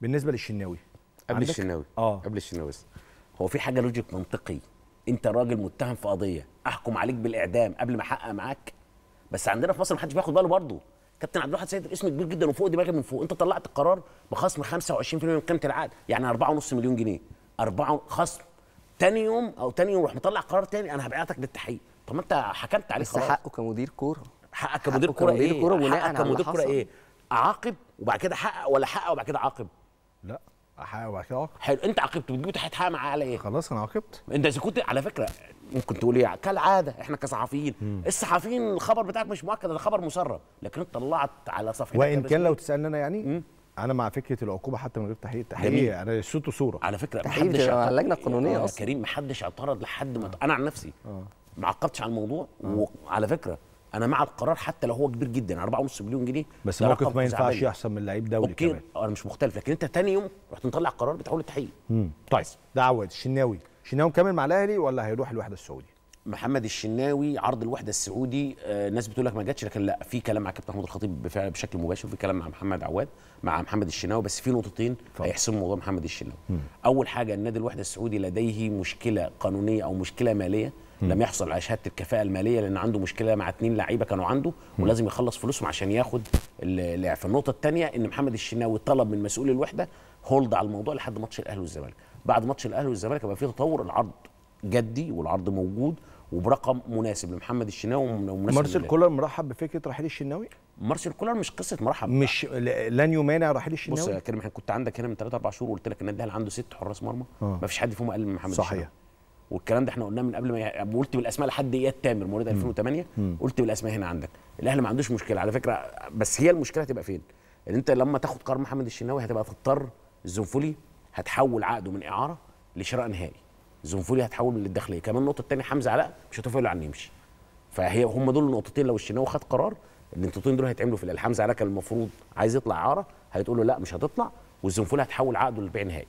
بالنسبة للشناوي. قبل؟ الشناوي. آه. قبل الشناوي. بس هو في حاجة لوجيك منطقي. أنت راجل متهم في قضية. أحكم عليك بالإعدام قبل ما أحقق معاك. بس عندنا في مصر محدش بياخد باله برضه. كابتن عبد الواحد سيد اسم كبير جدا وفوق دماغي من فوق. أنت طلعت القرار بخصم 25% من قيمة العقد. يعني 4.5 مليون جنيه. 4 خصم. تاني يوم أو تاني يوم روح مطلع قرار تاني. أنا هبعتك للتحقيق طب ما أنت حكمت عليه بس خلاص حقه كمدير كورة. حقك كمدير كورة كمدير إيه؟ بناء على اللي كمدير كورة حصل. إيه؟ اعاقب وبعد كده احقق ولا احقق وبعد كده اعاقب لا أحقق وبعد كده أعاقب. حلو. أنت عاقبت بتجيب هتحقق معاه على إيه؟ خلاص أنا عاقبت. أنت إذا كنت على فكرة ممكن تقول إيه؟ كالعادة إحنا كصحفيين. الصحفيين الخبر بتاعك مش مؤكد ده خبر مسرب. لكن أنت طلعت على صفحتك وإن كان. لو تسألني أنا يعني أنا مع فكرة العقوبة حتى من غير تحقيق. تحقيق أنا صوت وصورة. على فكرة تحقيق محدش اعترض- اللجنة القانونية يا أصلاً. كريم محدش اعترض لحد ما أنا عن نفسي ما عقبتش على الموضوع. وعلى فكرة أنا مع القرار حتى لو هو كبير جدا 4.5 مليون جنيه بس موقف ما ينفعش. يحصل من لعيب دولي أوكي كمان. أنا مش مختلف لكن أنت تاني يوم رحت مطلع قرار بتحول التحقيق. طيب ده عواد الشناوي. الشناوي مكمل مع الأهلي ولا هيروح الوحدة السعودي؟ محمد الشناوي عرض الوحدة السعودي. آه ناس بتقول لك ما جاتش لكن لا في كلام مع كابتن محمود الخطيب بفعل بشكل مباشر في كلام مع محمد عواد مع محمد الشناوي بس في نقطتين هيحسموا موضوع محمد الشناوي. أول حاجة النادي الوحدة السعودي لديه مشكلة قانونية أو مشكلة مالية. لم يحصل على شهادة الكفاءة المالية لأن عنده مشكلة مع اتنين لعيبة كانوا عنده ولازم يخلص فلوسهم عشان ياخد اللعب النقطة الثانية إن محمد الشناوي طلب من مسؤول الوحدة هولد على الموضوع لحد ماتش الأهلي والزمالك. بعد ماتش الأهلي والزمالك هيبقى في تطور العرض جدي والعرض موجود وبرقم مناسب لمحمد الشناوي ومناسب مارسيل. كولر مرحب بفكرة رحيل الشناوي؟ مارسيل كولر مش قصة مرحب. مش لن يمانع رحيل بص يا الشناوي؟ كريم كنت عندك هنا من 3 4 شهور وقلت لك النادي الأهلي عنده ست حراس مرمى. آه. ما فيش حد فيهم أقل من محمد صحيح. الشناوي. والكلام ده إحنا قلناه من قبل ما. قلت بالأسماء لحد إياد تامر مواليد 2008 قلت بالأسماء هنا عندك. الأهلي ما عندوش مشكلة. على فكرة بس هي المشكلة هتبقى فين؟ إن أنت لما تاخد قرار محمد الشناوي هتبقى تضطر الزنفولي هتحول عقده من إعارة لشراء نهائي. الزنفولي هتحول من للداخليه كمان النقطة الثانية حمزة علاء مش هتوافق له عن يمشي. فهي هم دول النقطتين لو الشناوي خد قرار النقطتين دول هيتعملوا في الأهلي. حمزة علاء كان المفروض عايز يطلع إعارة هتقول له لا مش هتطلع والزنفولي هتحول عقده للبيع نهائي.